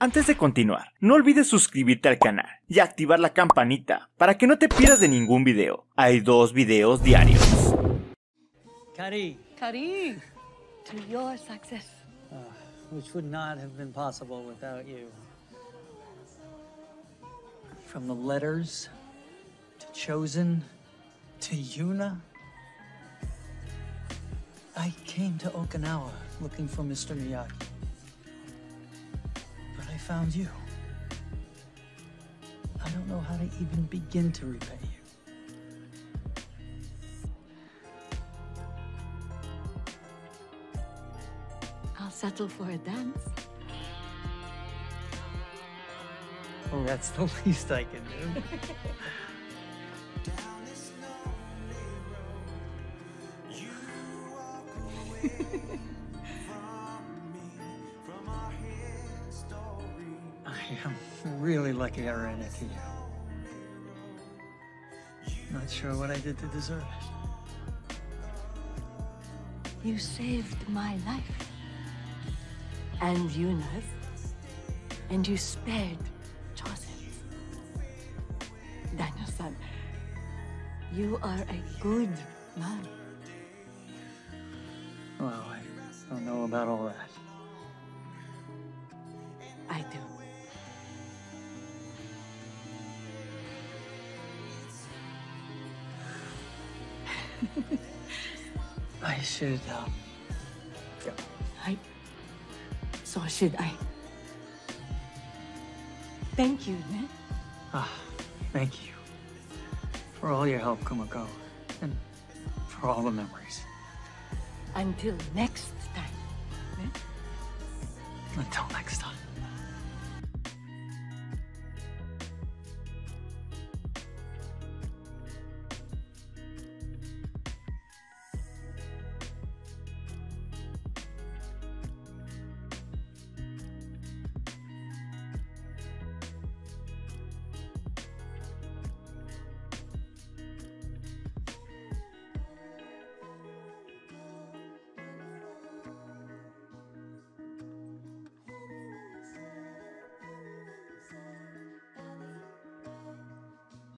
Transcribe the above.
Antes de continuar, no olvides suscribirte al canal y activar la campanita para que no te pierdas de ningún video. Hay dos videos diarios. Kari, Kari, to your success. which would not have been possible without you. From the letters to Chosen to Yuna. I came to Okinawa looking for Mr. Miyagi. But I found you. I don't know how to even begin to repay you. I'll settle for a dance. Oh, that's the least I can do. I am really lucky I ran into you. Not sure what I did to deserve it. You saved my life. And Yuna's. And you spared Chozen's. Daniel-san, you are a good man. Well, I don't know about all that. I do. I should, um, go. I. So should I. Thank you, ne? Ah, thank you for all your help, Kumiko, and for all the memories. Until next time. Ne? Until